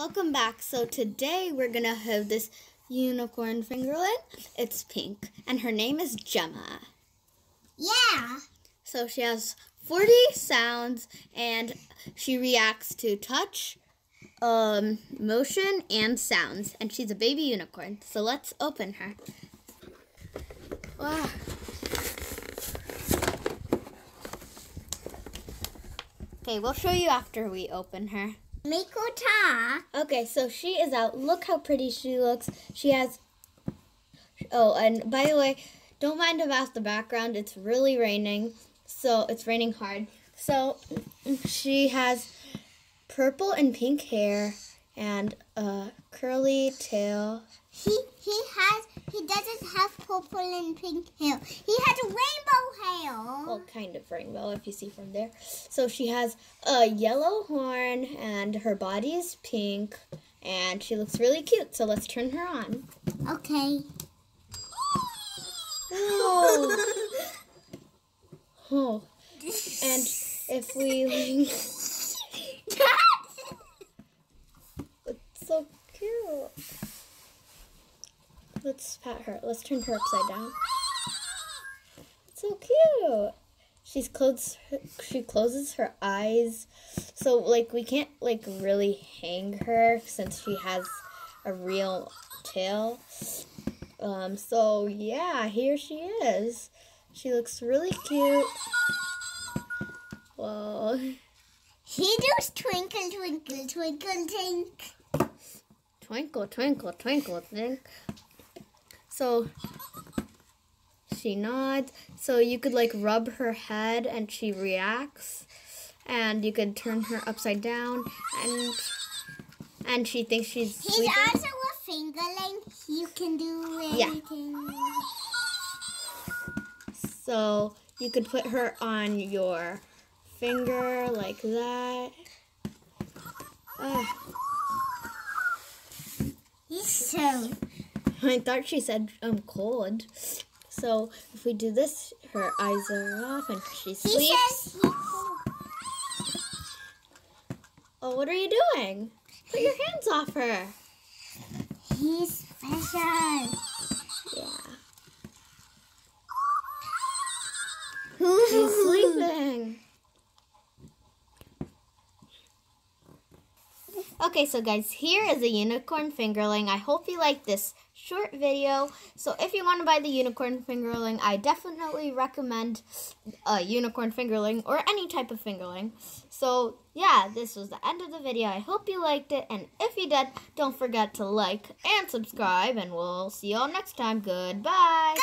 Welcome back. So today we're gonna have this unicorn fingerling. It's pink, and her name is Gemma. Yeah. So she has 40 sounds, and she reacts to touch, um, motion, and sounds. And she's a baby unicorn. So let's open her. Wow. Okay, we'll show you after we open her. Miko ta. Okay, so she is out. Look how pretty she looks. She has. Oh, and by the way, don't mind about the background. It's really raining. So it's raining hard. So she has purple and pink hair and a curly tail. He he has he doesn't have purple and pink hair. He has a rainbow kind of rainbow if you see from there. So she has a yellow horn and her body is pink and she looks really cute. So let's turn her on. Okay. Oh. Oh. And if we like, it's so cute. Let's pat her. Let's turn her upside down. It's so cute. She's closed. She closes her eyes, so like we can't like really hang her since she has a real tail. Um. So yeah, here she is. She looks really cute. Whoa. He does twinkle twinkle twinkle tink. Twinkle, twinkle, twinkle, think. So she nods. So you could like rub her head and she reacts. And you could turn her upside down and and she thinks she's He's sleeping. also a fingerling. You can do anything. Yeah. So you could put her on your finger like that. Ah, He's so. I thought she said I'm cold. So if we do this, her eyes are off and she sleeps. Oh, what are you doing? Put your hands off her. he's special. Yeah. Okay, so guys, here is a unicorn fingerling. I hope you like this short video. So if you want to buy the unicorn fingerling, I definitely recommend a unicorn fingerling or any type of fingerling. So yeah, this was the end of the video. I hope you liked it. And if you did, don't forget to like and subscribe. And we'll see you all next time. Goodbye. Goodbye.